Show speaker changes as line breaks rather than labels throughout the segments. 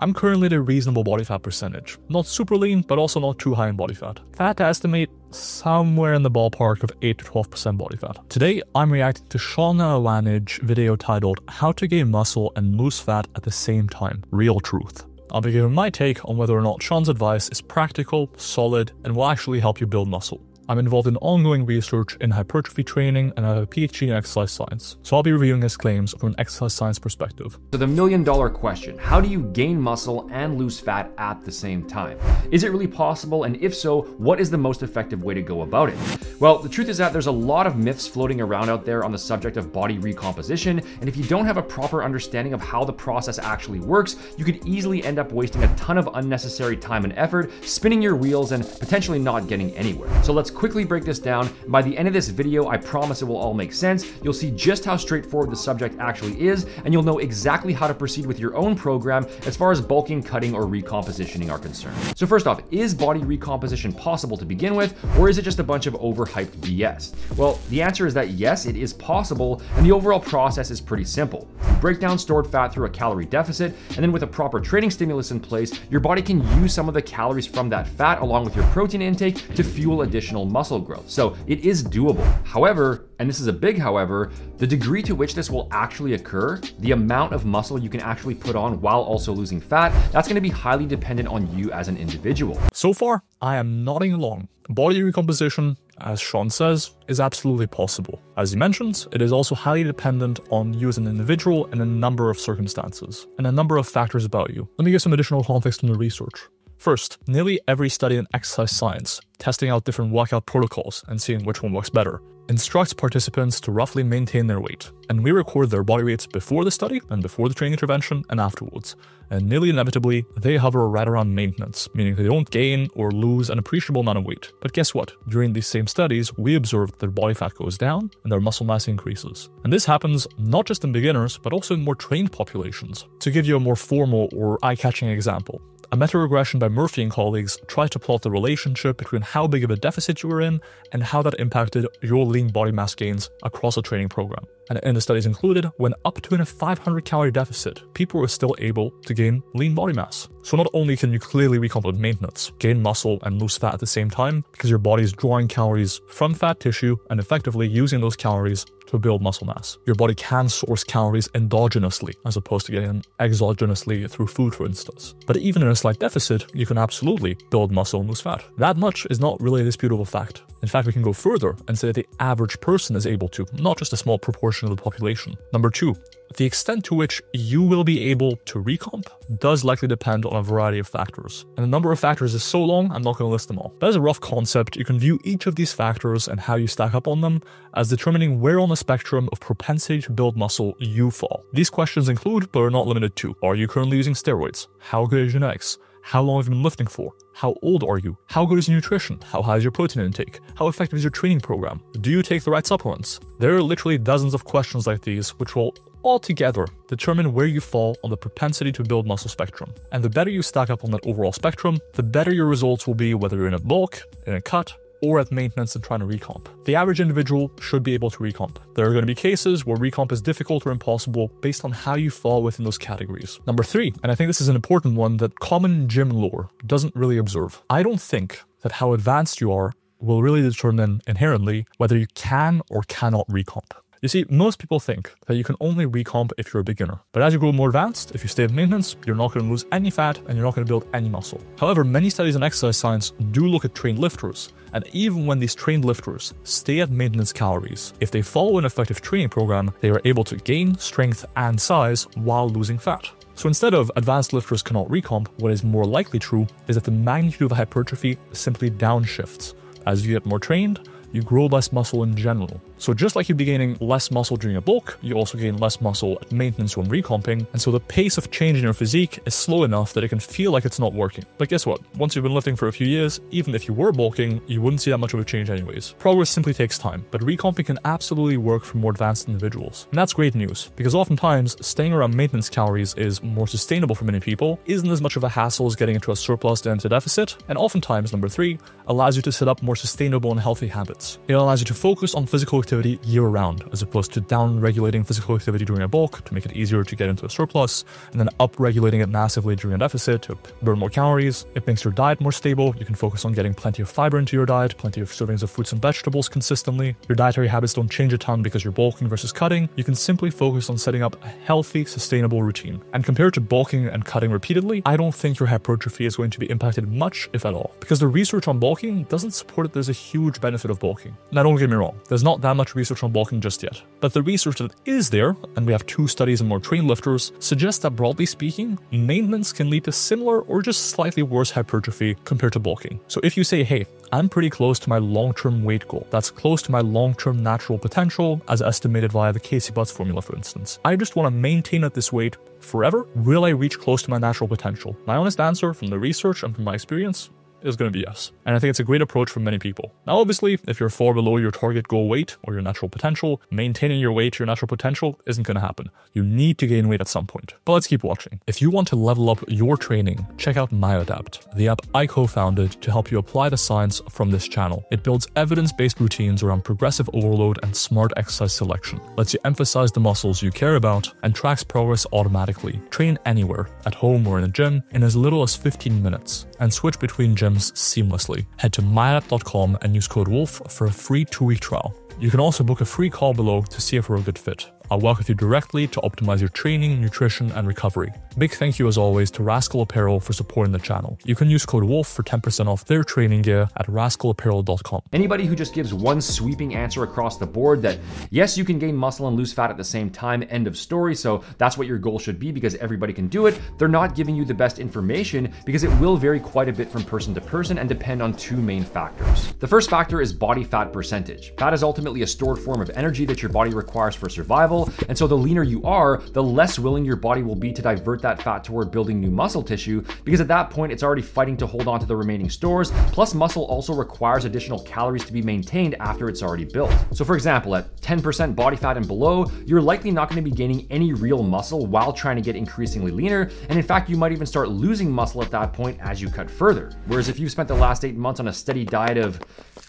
I'm currently at a reasonable body fat percentage. Not super lean, but also not too high in body fat. Fat estimate somewhere in the ballpark of 8 to 12% body fat. Today, I'm reacting to Sean Nalewanyj video titled How to Gain Muscle and Lose Fat at the Same Time Real Truth. I'll be giving my take on whether or not Sean's advice is practical, solid, and will actually help you build muscle. I'm involved in ongoing research in hypertrophy training and I have a PhD in exercise science, so I'll be reviewing his claims from an exercise science perspective.
So the million dollar question, how do you gain muscle and lose fat at the same time? Is it really possible? And if so, what is the most effective way to go about it? Well, the truth is that there's a lot of myths floating around out there on the subject of body recomposition, and if you don't have a proper understanding of how the process actually works, you could easily end up wasting a ton of unnecessary time and effort, spinning your wheels, and potentially not getting anywhere. So let's quickly break this down. By the end of this video, I promise it will all make sense. You'll see just how straightforward the subject actually is, and you'll know exactly how to proceed with your own program as far as bulking, cutting, or recompositioning are concerned. So first off, is body recomposition possible to begin with, or is it just a bunch of overhyped BS? Well, the answer is that yes, it is possible, and the overall process is pretty simple. Break down stored fat through a calorie deficit, and then with a proper training stimulus in place, your body can use some of the calories from that fat along with your protein intake to fuel additional muscle growth. So it is doable. However, and this is a big however, the degree to which this will actually occur, the amount of muscle you can actually put on while also losing fat, that's gonna be highly dependent on you as an individual.
So far, I am nodding along. Body recomposition, as Sean says, is absolutely possible. As he mentions, it is also highly dependent on you as an individual in a number of circumstances, and a number of factors about you. Let me give some additional context on the research. First, nearly every study in exercise science, testing out different workout protocols and seeing which one works better, instructs participants to roughly maintain their weight. And we record their body weights before the study and before the training intervention and afterwards. And nearly inevitably, they hover right around maintenance, meaning they don't gain or lose an appreciable amount of weight. But guess what? During these same studies, we observe that their body fat goes down and their muscle mass increases. And this happens not just in beginners, but also in more trained populations. To give you a more formal or eye catching example, a meta-regression by Murphy and colleagues tried to plot the relationship between how big of a deficit you were in and how that impacted your lean body mass gains across a training program. And in the studies included, when up to a 500 calorie deficit, people were still able to gain lean body mass. So not only can you clearly recomp maintenance, gain muscle and lose fat at the same time, because your body is drawing calories from fat tissue and effectively using those calories to build muscle mass. Your body can source calories endogenously as opposed to getting exogenously through food, for instance. But even in a slight deficit, you can absolutely build muscle and lose fat. That much is not really a disputable fact. In fact, we can go further and say that the average person is able to, not just a small proportion of the population. Number two, the extent to which you will be able to recomp does likely depend on a variety of factors. And the number of factors is so long, I'm not going to list them all. But as a rough concept, you can view each of these factors and how you stack up on them as determining where on the spectrum of propensity to build muscle you fall. These questions include, but are not limited to, are you currently using steroids? How good is your genetics? How long have you been lifting for? How old are you? How good is your nutrition? How high is your protein intake? How effective is your training program? Do you take the right supplements? There are literally dozens of questions like these which will altogether determine where you fall on the propensity to build muscle spectrum. And the better you stack up on that overall spectrum, the better your results will be whether you're in a bulk, in a cut, or at maintenance and trying to recomp. The average individual should be able to recomp. There are going to be cases where recomp is difficult or impossible based on how you fall within those categories. Number three, and I think this is an important one that common gym lore doesn't really observe. I don't think that how advanced you are will really determine inherently whether you can or cannot recomp. You see, most people think that you can only recomp if you're a beginner. But as you grow more advanced, if you stay at maintenance, you're not going to lose any fat and you're not going to build any muscle. However, many studies in exercise science do look at trained lifters. And even when these trained lifters stay at maintenance calories, if they follow an effective training program, they are able to gain strength and size while losing fat. So instead of advanced lifters cannot recomp, what is more likely true is that the magnitude of hypertrophy simply downshifts. As you get more trained, you grow less muscle in general. So just like you'd be gaining less muscle during a bulk, you also gain less muscle at maintenance when recomping, and so the pace of change in your physique is slow enough that it can feel like it's not working. But guess what? Once you've been lifting for a few years, even if you were bulking, you wouldn't see that much of a change anyways. Progress simply takes time, but recomping can absolutely work for more advanced individuals. And that's great news, because oftentimes staying around maintenance calories is more sustainable for many people, isn't as much of a hassle as getting into a surplus than into deficit, and oftentimes, number three, allows you to set up more sustainable and healthy habits. It allows you to focus on physical activity year round, as opposed to down regulating physical activity during a bulk to make it easier to get into a surplus, and then up regulating it massively during a deficit to burn more calories. It makes your diet more stable. You can focus on getting plenty of fiber into your diet, plenty of servings of fruits and vegetables consistently. Your dietary habits don't change a ton because you're bulking versus cutting. You can simply focus on setting up a healthy, sustainable routine. And compared to bulking and cutting repeatedly, I don't think your hypertrophy is going to be impacted much, if at all, because the research on bulking doesn't support that there's a huge benefit of bulking. Now, don't get me wrong, there's not that much research on bulking just yet, but the research that is there, and we have two studies and more trained lifters, suggests that broadly speaking, maintenance can lead to similar or just slightly worse hypertrophy compared to bulking. So if you say, hey, I'm pretty close to my long term weight goal. That's close to my long term natural potential, as estimated via the Casey Butts formula, for instance. I just want to maintain at this weight forever. Will I reach close to my natural potential? My honest answer from the research and from my experience is going to be yes. And I think it's a great approach for many people. Now, obviously, if you're far below your target goal weight or your natural potential, maintaining your weight to your natural potential isn't going to happen. You need to gain weight at some point. But let's keep watching. If you want to level up your training, check out MyoAdapt, the app I co founded to help you apply the science from this channel. It builds evidence based routines around progressive overload and smart exercise selection, lets you emphasize the muscles you care about, and tracks progress automatically. Train anywhere, at home or in a gym, in as little as 15 minutes, and switch between gyms seamlessly. Head to myoadapt.com and use code WOLF for a free two week trial. You can also book a free call below to see if we're a good fit. I'll work with you directly to optimize your training, nutrition, and recovery. Big thank you as always to Rascal Apparel for supporting the channel. You can use code WOLF for 10% off their training gear at rascalapparel.com.
Anybody who just gives one sweeping answer across the board that yes, you can gain muscle and lose fat at the same time, end of story. So that's what your goal should be because everybody can do it. They're not giving you the best information because it will vary quite a bit from person to person and depend on two main factors. The first factor is body fat percentage. Fat is ultimately a stored form of energy that your body requires for survival and so the leaner you are, the less willing your body will be to divert that fat toward building new muscle tissue because at that point it's already fighting to hold on to the remaining stores. Plus, muscle also requires additional calories to be maintained after it's already built. So, for example, at 10% body fat and below, you're likely not going to be gaining any real muscle while trying to get increasingly leaner. And in fact, you might even start losing muscle at that point as you cut further. Whereas if you've spent the last eight months on a steady diet of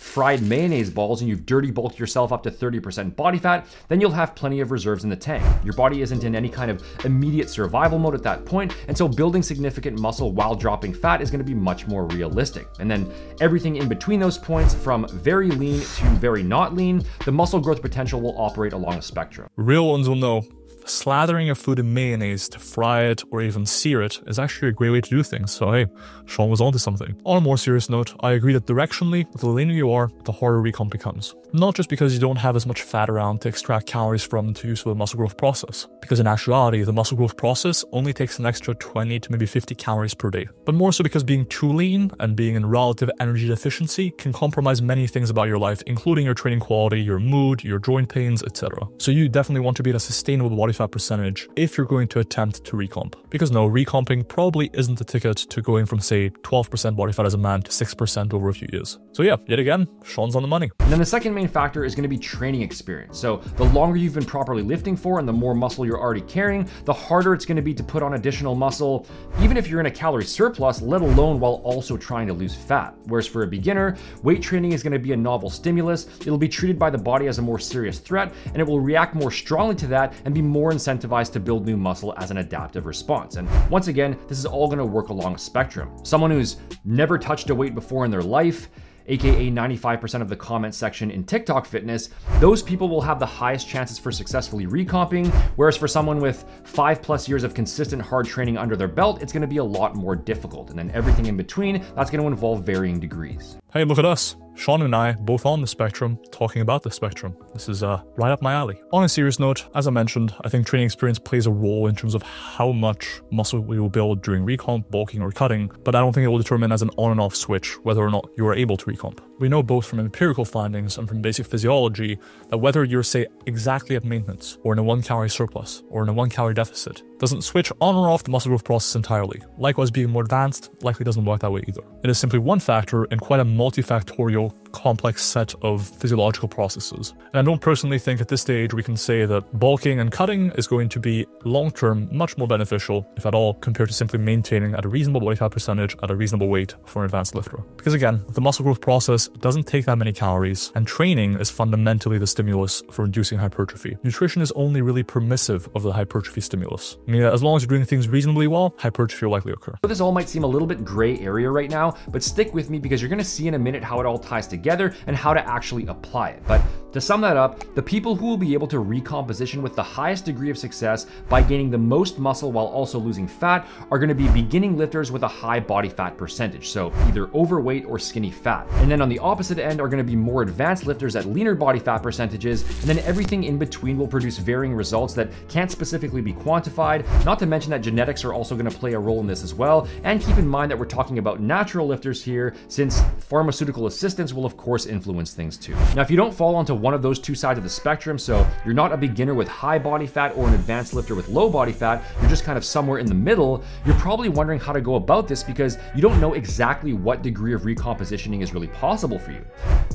fried mayonnaise balls and you've dirty bulked yourself up to 30% body fat, then you'll have plenty of reserves in the tank. Your body isn't in any kind of immediate survival mode at that point, and so building significant muscle while dropping fat is going to be much more realistic. And then everything in between those points, from very lean to very not lean, the muscle growth potential will operate along a spectrum.
Real ones will know slathering your food in mayonnaise to fry it or even sear it is actually a great way to do things. So hey, Sean was onto something. On a more serious note, I agree that directionally, the leaner you are, the harder recomp becomes. Not just because you don't have as much fat around to extract calories from to use for the muscle growth process, because in actuality, the muscle growth process only takes an extra 20 to maybe 50 calories per day, but more so because being too lean and being in relative energy deficiency can compromise many things about your life, including your training quality, your mood, your joint pains, etc. So you definitely want to be at a sustainable body percentage if you're going to attempt to recomp. Because no, recomping probably isn't the ticket to going from say 12% body fat as a man to 6% over a few years. So yeah, yet again, Sean's on the money.
And then the second main factor is going to be training experience. So the longer you've been properly lifting for and the more muscle you're already carrying, the harder it's going to be to put on additional muscle, even if you're in a calorie surplus, let alone while also trying to lose fat. Whereas for a beginner, weight training is going to be a novel stimulus. It'll be treated by the body as a more serious threat, and it will react more strongly to that and be more incentivized to build new muscle as an adaptive response. And once again, this is all going to work along a spectrum. Someone who's never touched a weight before in their life, aka 95% of the comment section in TikTok fitness, those people will have the highest chances for successfully recomping. Whereas for someone with five plus years of consistent hard training under their belt, it's gonna be a lot more difficult. And then everything in between, that's gonna involve varying degrees.
Hey, look at us. Sean and I, both on the spectrum, talking about the spectrum. This is uh, right up my alley. On a serious note, as I mentioned, I think training experience plays a role in terms of how much muscle we will build during recomp, bulking, or cutting, but I don't think it will determine as an on and off switch whether or not you are able to recomp. We know both from empirical findings and from basic physiology that whether you're, say, exactly at maintenance, or in a one calorie surplus, or in a one calorie deficit, doesn't switch on or off the muscle growth process entirely. Likewise, being more advanced likely doesn't work that way either. It is simply one factor in quite a multifactorial complex set of physiological processes. And I don't personally think at this stage we can say that bulking and cutting is going to be long term much more beneficial, if at all, compared to simply maintaining at a reasonable body fat percentage at a reasonable weight for an advanced lifter. Because again, the muscle growth process doesn't take that many calories, and training is fundamentally the stimulus for inducing hypertrophy. Nutrition is only really permissive of the hypertrophy stimulus, meaning that as long as you're doing things reasonably well, hypertrophy will likely occur.
So this all might seem a little bit gray area right now, but stick with me because you're gonna see in a minute how it all ties together and how to actually apply it. But to sum that up, the people who will be able to recomposition with the highest degree of success by gaining the most muscle while also losing fat are going to be beginning lifters with a high body fat percentage, so either overweight or skinny fat. And then on the opposite end are going to be more advanced lifters at leaner body fat percentages, and then everything in between will produce varying results that can't specifically be quantified, not to mention that genetics are also going to play a role in this as well. And keep in mind that we're talking about natural lifters here, since pharmaceutical assistance will of course influence things too. Now, if you don't fall onto one of those two sides of the spectrum. So you're not a beginner with high body fat or an advanced lifter with low body fat. You're just kind of somewhere in the middle. You're probably wondering how to go about this because you don't know exactly what degree of recompositioning is really possible for you.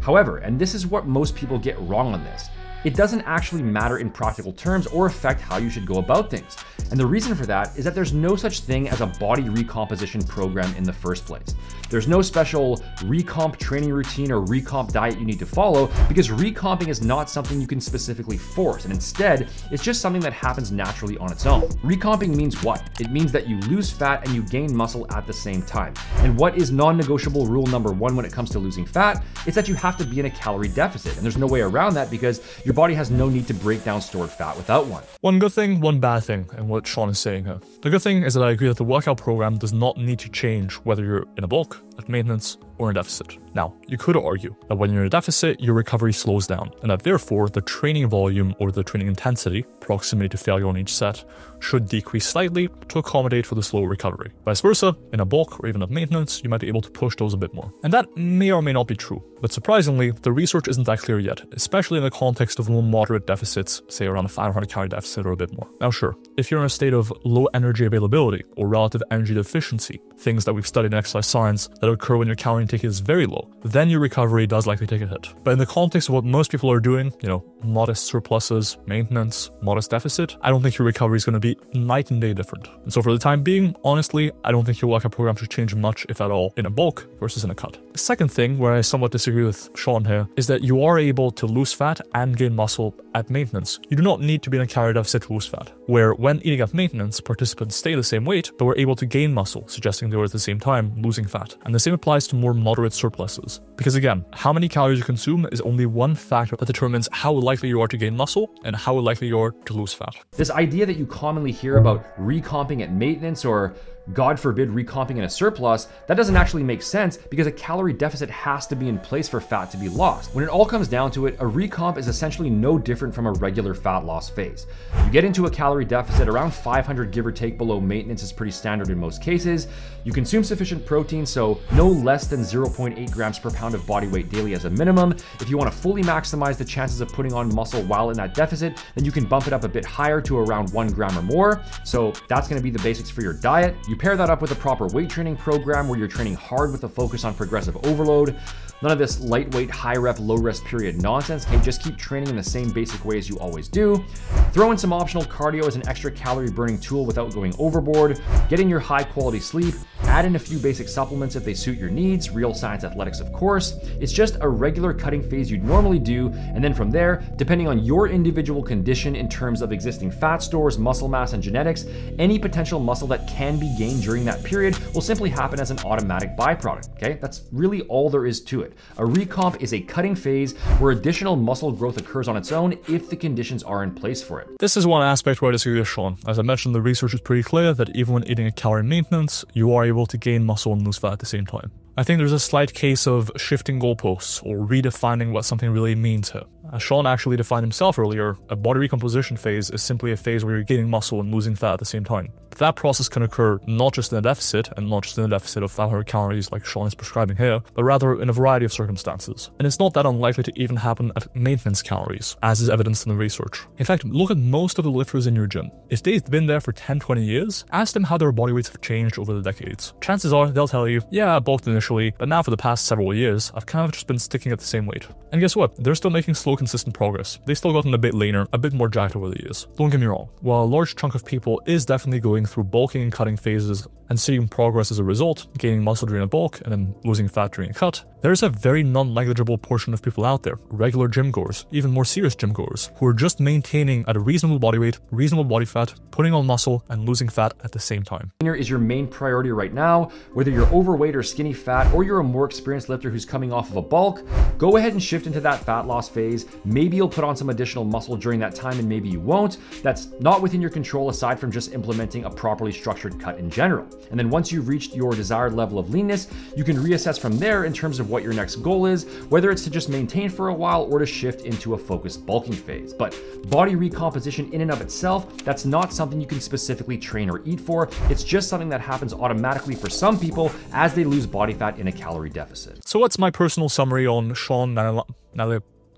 However, and this is what most people get wrong on this, it doesn't actually matter in practical terms or affect how you should go about things. And the reason for that is that there's no such thing as a body recomposition program in the first place. There's no special recomp training routine or recomp diet you need to follow because recomping is not something you can specifically force. And instead, it's just something that happens naturally on its own. Recomping means what? It means that you lose fat and you gain muscle at the same time. And what is non negotiable rule number one when it comes to losing fat? Is that you have to be in a calorie deficit. And there's no way around that because your body has no need to break down stored fat without one.
One good thing, one bad thing, and what Sean is saying here. The good thing is that I agree that the workout program does not need to change whether you're in a bulk, at maintenance, or in deficit. Now, you could argue that when you're in a deficit, your recovery slows down, and that therefore the training volume or the training intensity, proximity to failure on each set, should decrease slightly to accommodate for the slow recovery. Vice versa, in a bulk or even at maintenance, you might be able to push those a bit more. And that may or may not be true, but surprisingly, the research isn't that clear yet, especially in the context of more moderate deficits, say around a 500 calorie deficit or a bit more. Now, sure, if you're in a state of low energy availability or relative energy deficiency, things that we've studied in exercise science that occur when your calorie intake is very low, then your recovery does likely take a hit. But in the context of what most people are doing, you know, modest surpluses, maintenance, modest deficit, I don't think your recovery is going to be night and day different. And so for the time being, honestly, I don't think your workout program should change much, if at all, in a bulk versus in a cut. The second thing, where I somewhat disagree with Sean here, is that you are able to lose fat and gain muscle at maintenance. You do not need to be in a calorie deficit to lose fat, where when eating at maintenance, participants stay the same weight, but were able to gain muscle, suggesting they were at the same time losing fat. And the same applies to more moderate surpluses. Because again, how many calories you consume is only one factor that determines how likely you are to gain muscle and how likely you are to lose fat.
This idea that you commonly hear about recomping at maintenance or God forbid, recomping in a surplus, that doesn't actually make sense because a calorie deficit has to be in place for fat to be lost. When it all comes down to it, a recomp is essentially no different from a regular fat loss phase. You get into a calorie deficit around 500 give or take below maintenance is pretty standard in most cases. You consume sufficient protein, so no less than 0.8 grams per pound of body weight daily as a minimum. If you want to fully maximize the chances of putting on muscle while in that deficit, then you can bump it up a bit higher to around one gram or more. So that's going to be the basics for your diet. You you pair that up with a proper weight training program where you're training hard with a focus on progressive overload. None of this lightweight, high rep, low rest period nonsense. Okay, just keep training in the same basic way as you always do. Throw in some optional cardio as an extra calorie burning tool without going overboard. Getting your high quality sleep. Add in a few basic supplements if they suit your needs. Real science athletics, of course. It's just a regular cutting phase you'd normally do. And then from there, depending on your individual condition in terms of existing fat stores, muscle mass, and genetics, any potential muscle that can be gained during that period will simply happen as an automatic byproduct. Okay, that's really all there is to it. A recomp is a cutting phase where additional muscle growth occurs on its own if the conditions are in place for it.
This is one aspect where I disagree with Sean. As I mentioned, the research is pretty clear that even when eating a calorie maintenance, you are able to gain muscle and lose fat at the same time. I think there's a slight case of shifting goalposts or redefining what something really means here. As Sean actually defined himself earlier, a body recomposition phase is simply a phase where you're gaining muscle and losing fat at the same time. That process can occur not just in a deficit, and not just in a deficit of 500 calories like Sean is prescribing here, but rather in a variety of circumstances. And it's not that unlikely to even happen at maintenance calories, as is evidenced in the research. In fact, look at most of the lifters in your gym. If they've been there for 10, 20 years, ask them how their body weights have changed over the decades. Chances are they'll tell you, yeah, bulked initially, but now for the past several years, I've kind of just been sticking at the same weight. And guess what? They're still making slow, consistent progress. They've still gotten a bit leaner, a bit more jacked over the years. Don't get me wrong. While a large chunk of people is definitely going through bulking and cutting phases and seeing progress as a result, gaining muscle during a bulk and then losing fat during a cut, there's a very non-negligible portion of people out there, regular gym goers, even more serious gym goers, who are just maintaining at a reasonable body weight, reasonable body fat, putting on muscle, and losing fat at the same time.
Is your main priority right now, whether you're overweight or skinny fat, or you're a more experienced lifter who's coming off of a bulk, go ahead and shift into that fat loss phase. Maybe you'll put on some additional muscle during that time, and maybe you won't. That's not within your control aside from just implementing a properly structured cut in general. And then once you've reached your desired level of leanness, you can reassess from there in terms of what your next goal is, whether it's to just maintain for a while or to shift into a focused bulking phase. But body recomposition in and of itself, that's not something you can specifically train or eat for. It's just something that happens automatically for some people as they lose body fat in a calorie deficit.
So what's my personal summary on Sean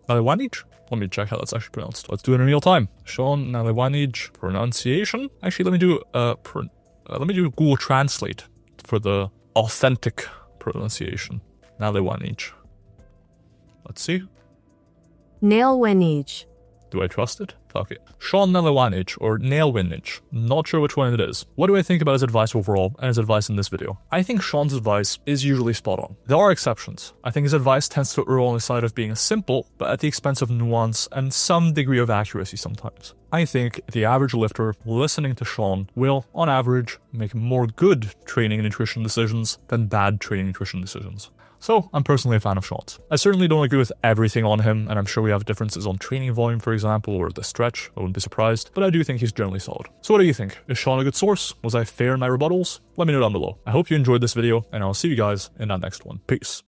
Naliwanich? Let me check how that's actually pronounced. Let's do it in real time. Sean Naliwanich pronunciation. Actually, let me do uh, uh, let me do Google Translate for the authentic pronunciation. Naliwanich. Let's see.
Nailwenage.
Do I trust it? It. Sean Nelewanich or Nailwinich. Not sure which one it is. What do I think about his advice overall and his advice in this video? I think Sean's advice is usually spot on. There are exceptions. I think his advice tends to err on the side of being simple, but at the expense of nuance and some degree of accuracy sometimes. I think the average lifter listening to Sean will, on average, make more good training and nutrition decisions than bad training and nutrition decisions. So, I'm personally a fan of Sean's. I certainly don't agree with everything on him, and I'm sure we have differences on training volume, for example, or the stretch, I wouldn't be surprised, but I do think he's generally solid. So what do you think? Is Sean a good source? Was I fair in my rebuttals? Let me know down below. I hope you enjoyed this video, and I'll see you guys in that next one. Peace.